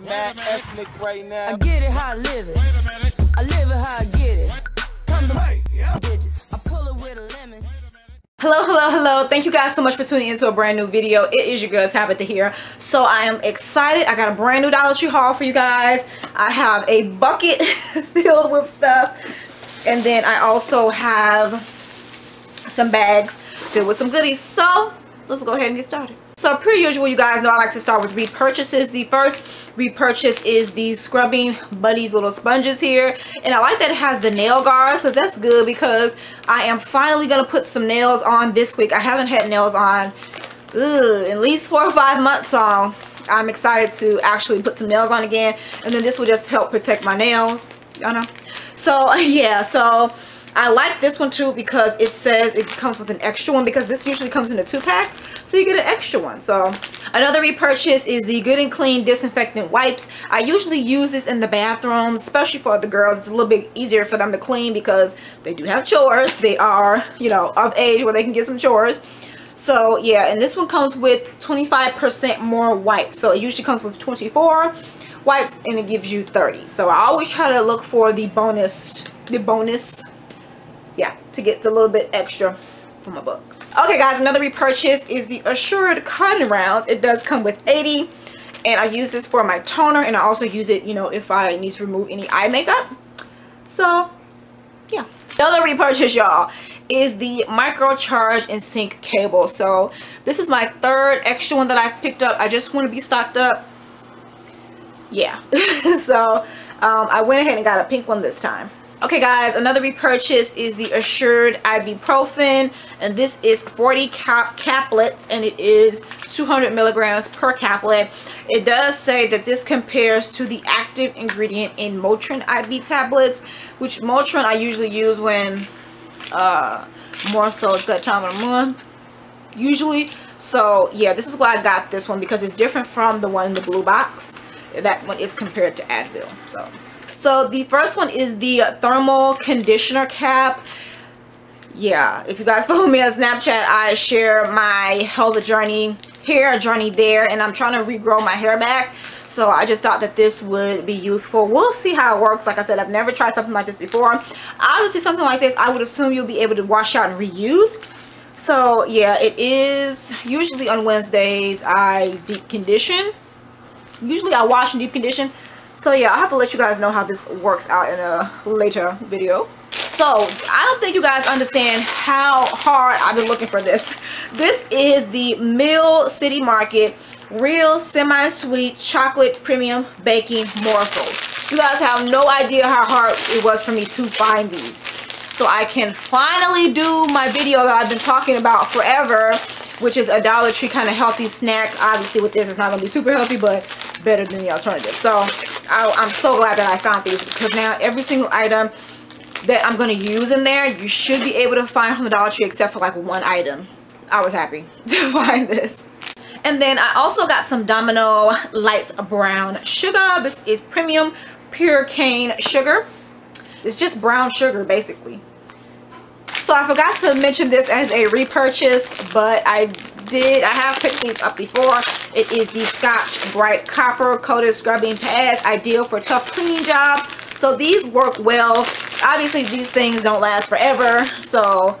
Mad ethnic right now. I get it how I live it. I live it how I get it. Come to my digits. I pull it with a lemon. Hello, hello, hello. Thank you guys so much for tuning into a brand new video. It is your girl Tabitha here. So I am excited. I got a brand new Dollar Tree haul for you guys. I have a bucket filled with stuff. And then I also have some bags filled with some goodies. So let's go ahead and get started. So per usual, you guys know I like to start with repurchases. The first repurchase is the Scrubbing Buddies little sponges here. And I like that it has the nail guards because that's good because I am finally going to put some nails on this week. I haven't had nails on ugh, at least four or five months so I'm excited to actually put some nails on again. And then this will just help protect my nails. Y'all know? So yeah, so I like this one too because it says it comes with an extra one because this usually comes in a two pack. So you get an extra one. So another repurchase is the Good and Clean Disinfectant Wipes. I usually use this in the bathroom, especially for the girls. It's a little bit easier for them to clean because they do have chores. They are, you know, of age where they can get some chores. So yeah, and this one comes with 25% more wipes. So it usually comes with 24 wipes and it gives you 30. So I always try to look for the bonus, the bonus to get a little bit extra from my book. Okay guys, another repurchase is the Assured Cotton Rounds. It does come with 80 and I use this for my toner and I also use it, you know, if I need to remove any eye makeup. So, yeah. Another repurchase, y'all, is the micro charge and sync cable. So, this is my third extra one that I picked up. I just want to be stocked up. Yeah. so, um, I went ahead and got a pink one this time. Okay guys, another repurchase is the Assured Ibuprofen and this is 40 cap caplets and it is 200 milligrams per caplet. It does say that this compares to the active ingredient in Motrin IB tablets, which Motrin I usually use when uh, more so it's that time of the month usually. So yeah, this is why I got this one because it's different from the one in the blue box. That one is compared to Advil. So so the first one is the thermal conditioner cap. Yeah, if you guys follow me on Snapchat, I share my health journey, hair journey there, and I'm trying to regrow my hair back. So I just thought that this would be useful. We'll see how it works. Like I said, I've never tried something like this before. Obviously, something like this, I would assume you'll be able to wash out and reuse. So yeah, it is usually on Wednesdays I deep condition. Usually I wash and deep condition so yeah i'll have to let you guys know how this works out in a later video. So i don't think you guys understand how hard i've been looking for this. This is the mill city market real semi-sweet chocolate premium baking morsels. You guys have no idea how hard it was for me to find these. So i can finally do my video that i've been talking about forever which is a Dollar Tree kind of healthy snack. Obviously with this, it's not going to be super healthy, but better than the alternative. So I, I'm so glad that I found these because now every single item that I'm going to use in there, you should be able to find from the Dollar Tree except for like one item. I was happy to find this. And then I also got some Domino Lights Brown Sugar. This is premium pure cane sugar. It's just brown sugar basically. So I forgot to mention this as a repurchase, but I did. I have picked these up before. It is the Scotch-Brite Copper Coated Scrubbing Pads, ideal for tough cleaning jobs. So these work well. Obviously, these things don't last forever. So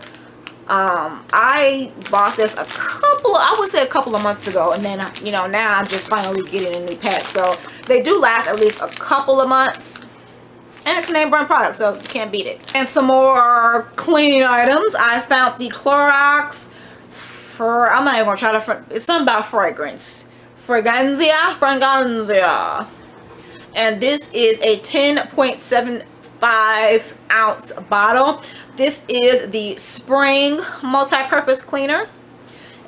um, I bought this a couple, I would say a couple of months ago. And then, you know, now I'm just finally getting a new pack. So they do last at least a couple of months and it's a name brand product so you can't beat it. And some more cleaning items. I found the clorox for i'm not even gonna try to it's something about fragrance. Fragranzia fragranzia and this is a 10.75 ounce bottle. This is the spring multi-purpose cleaner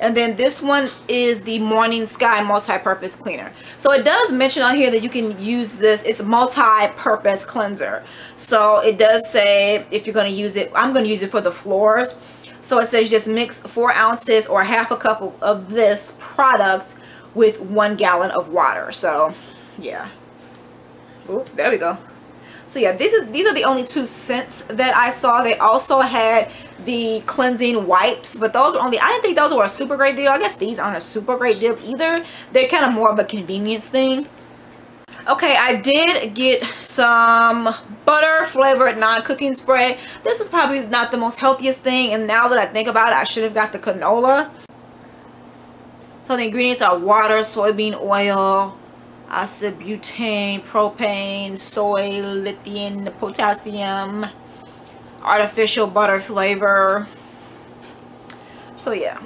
and then this one is the Morning Sky multi-purpose cleaner. So it does mention on here that you can use this. It's a multi-purpose cleanser. So it does say if you're going to use it, I'm going to use it for the floors. So it says just mix four ounces or half a cup of this product with one gallon of water. So yeah. Oops, there we go so yeah these are these are the only two scents that i saw they also had the cleansing wipes but those are only i didn't think those were a super great deal i guess these aren't a super great deal either they're kind of more of a convenience thing Okay, I did get some butter flavored non-cooking spray. This is probably not the most healthiest thing and now that I think about it, I should have got the canola. So the ingredients are water, soybean oil, isobutane, propane, soy, lecithin, potassium, artificial butter flavor. So yeah.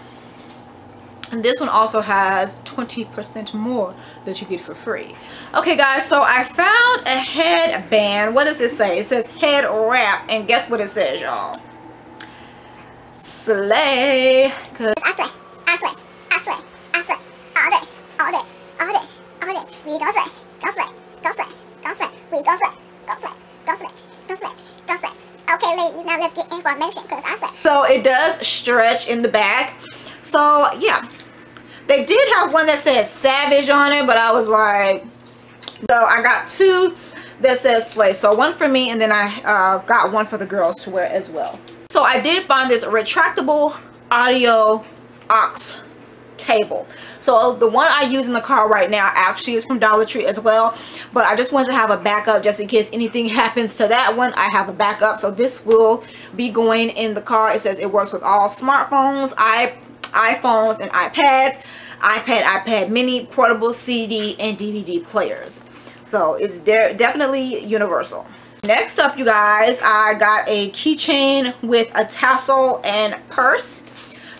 And this one also has 20% more that you get for free. Okay guys, so I found a headband. What does this say? It says head wrap. And guess what it says, y'all? Slay. Cause I swear, I swear, I swear, I swear, all day, all day, all day, all day, we go slay, go slay, slay, slay, we go slay, go slay, go slay, slay, slay. Okay ladies, now let's get information because I swear. So it does stretch in the back. So yeah, they did have one that said Savage on it, but I was like, no, I got two that says Slay. So one for me, and then I uh, got one for the girls to wear as well. So I did find this retractable audio aux cable. So uh, the one I use in the car right now actually is from Dollar Tree as well. But I just wanted to have a backup just in case anything happens to that one. I have a backup. So this will be going in the car. It says it works with all smartphones, I iPhones and iPads, iPad, iPad mini, portable CD, and DVD players. So it's definitely universal. Next up, you guys, I got a keychain with a tassel and purse.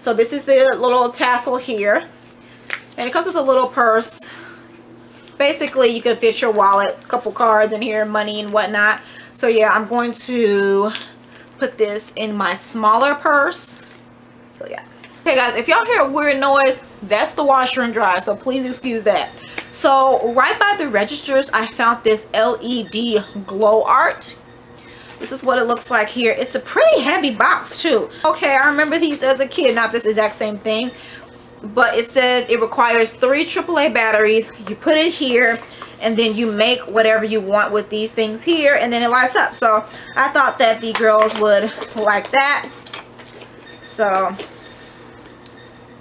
So this is the little tassel here. And it comes with a little purse. Basically, you can fit your wallet, a couple cards in here, money and whatnot. So yeah, I'm going to put this in my smaller purse. So yeah. Okay guys, if y'all hear a weird noise, that's the washer and dryer, so please excuse that. So right by the registers, I found this LED glow art. This is what it looks like here. It's a pretty heavy box too. Okay, I remember these as a kid, not this exact same thing. But it says it requires three AAA batteries. You put it here and then you make whatever you want with these things here and then it lights up. So I thought that the girls would like that. So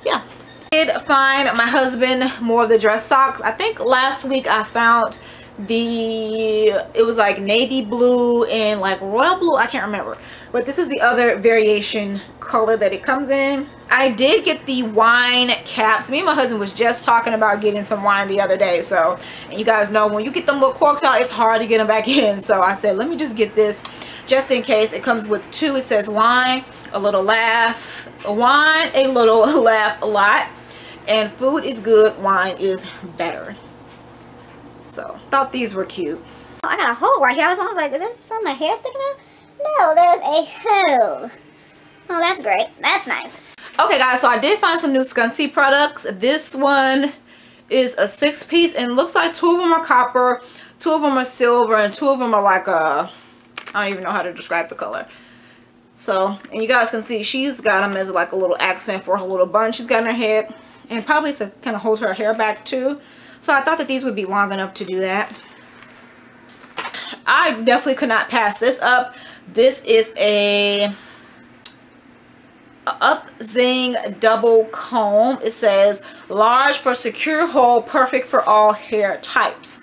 yeah did find my husband more of the dress socks i think last week i found the it was like navy blue and like royal blue i can't remember. But this is the other variation color that it comes in. I did get the wine caps. Me and my husband was just talking about getting some wine the other day so and you guys know when you get them little corks out it's hard to get them back in. So i said let me just get this just in case. It comes with two. It says wine a little laugh a wine a little laugh a lot. And food is good wine is better so thought these were cute. Oh, i got a hole right here. I was, I was like is there some of my hair sticking out? No there's a hole. Oh that's great. That's nice. Okay guys so i did find some new Scunci products. This one is a six piece and looks like two of them are copper two of them are silver and two of them are like a I don't even know how to describe the color. So, and you guys can see she's got them as like a little accent for her little bun she's got in her head. And probably to kind of hold her hair back too. So I thought that these would be long enough to do that. I definitely could not pass this up. This is a up zing double comb. It says large for secure hold perfect for all hair types.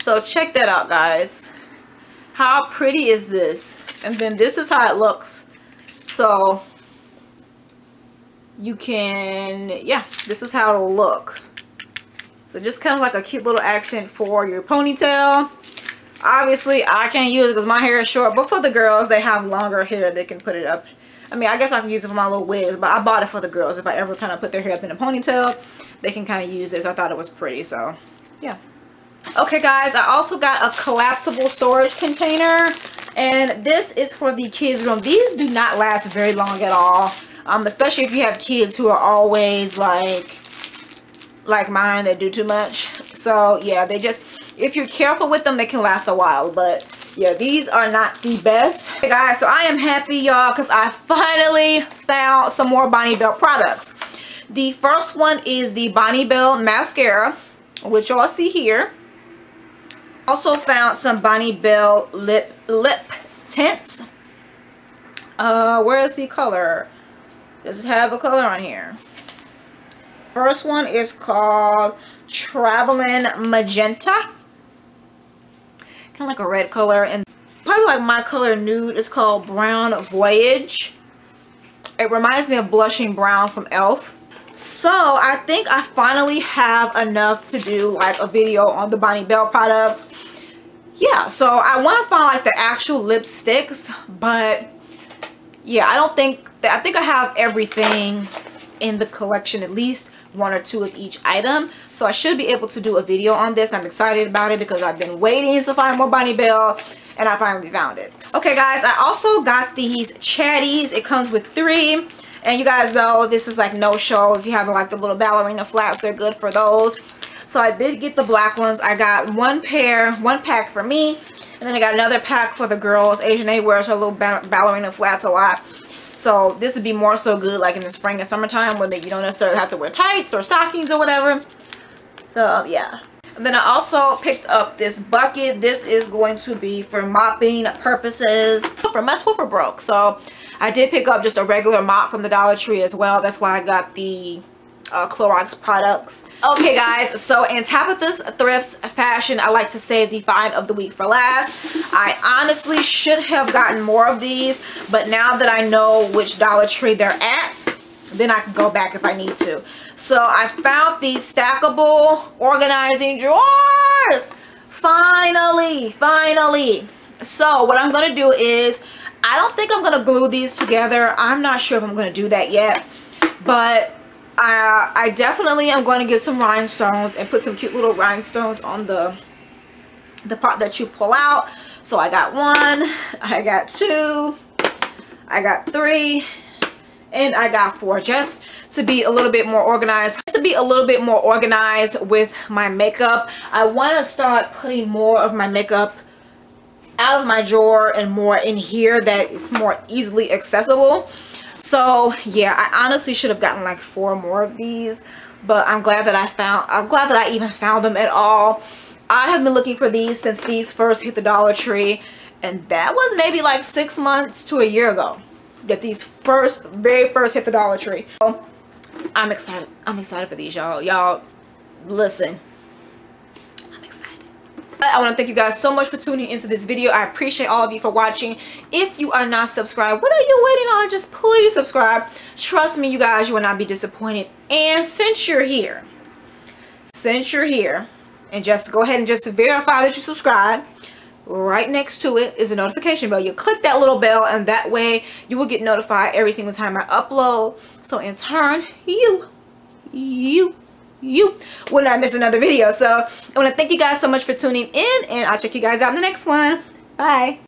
So check that out guys. How pretty is this? And then this is how it looks. So you can yeah this is how it'll look so just kind of like a cute little accent for your ponytail. Obviously I can't use it because my hair is short but for the girls they have longer hair they can put it up. I mean I guess I can use it for my little wigs but I bought it for the girls. If I ever kind of put their hair up in a ponytail they can kind of use this. I thought it was pretty so yeah. Okay guys i also got a collapsible storage container and this is for the kids room. These do not last very long at all um, especially if you have kids who are always like like mine that do too much so yeah they just if you're careful with them they can last a while but yeah these are not the best hey guys so i am happy y'all because i finally found some more bonne bell products the first one is the bonne bell mascara which y'all see here also found some Bonne Bell lip lip tints. Uh, where is the color? Does it have a color on here? First one is called Traveling Magenta. kind of like a red color and probably like my color nude is called brown voyage. It reminds me of blushing brown from elf so i think i finally have enough to do like a video on the bonnie bell products. Yeah so i want to find like the actual lipsticks but yeah i don't think that i think i have everything in the collection at least one or two of each item. So i should be able to do a video on this. I'm excited about it because i've been waiting to find more bonnie bell and i finally found it. Okay guys i also got these chatties. It comes with three. And you guys know this is like no show. If you have like the little ballerina flats they're good for those. So i did get the black ones. I got one pair one pack for me and then i got another pack for the girls. Asian a wears her little ballerina flats a lot so this would be more so good like in the spring and summertime when you don't necessarily have to wear tights or stockings or whatever. So yeah. And then I also picked up this bucket. This is going to be for mopping purposes for mess for broke. So I did pick up just a regular mop from the Dollar Tree as well. That's why I got the uh, Clorox products. Okay guys, so in Tabitha's Thrifts fashion, I like to save the find of the week for last. I honestly should have gotten more of these, but now that I know which Dollar Tree they're at, then I can go back if I need to. So I found these stackable organizing drawers. Finally, finally. So what I'm going to do is, I don't think I'm going to glue these together. I'm not sure if I'm going to do that yet. But I, I definitely am going to get some rhinestones and put some cute little rhinestones on the the part that you pull out. So I got one, I got two, I got three, and I got four just to be a little bit more organized. Just to be a little bit more organized with my makeup. I want to start putting more of my makeup out of my drawer and more in here that it's more easily accessible so yeah i honestly should have gotten like four more of these but i'm glad that i found i'm glad that i even found them at all. I have been looking for these since these first hit the dollar tree and that was maybe like six months to a year ago that these first very first hit the dollar tree. So i'm excited i'm excited for these y'all. Y'all listen I want to thank you guys so much for tuning into this video. I appreciate all of you for watching. If you are not subscribed, what are you waiting on? Just please subscribe. Trust me, you guys, you will not be disappointed. And since you're here, since you're here, and just go ahead and just verify that you subscribe, right next to it is a notification bell. You click that little bell and that way you will get notified every single time I upload. So in turn, you, you you will not miss another video. So I want to thank you guys so much for tuning in and I'll check you guys out in the next one. Bye.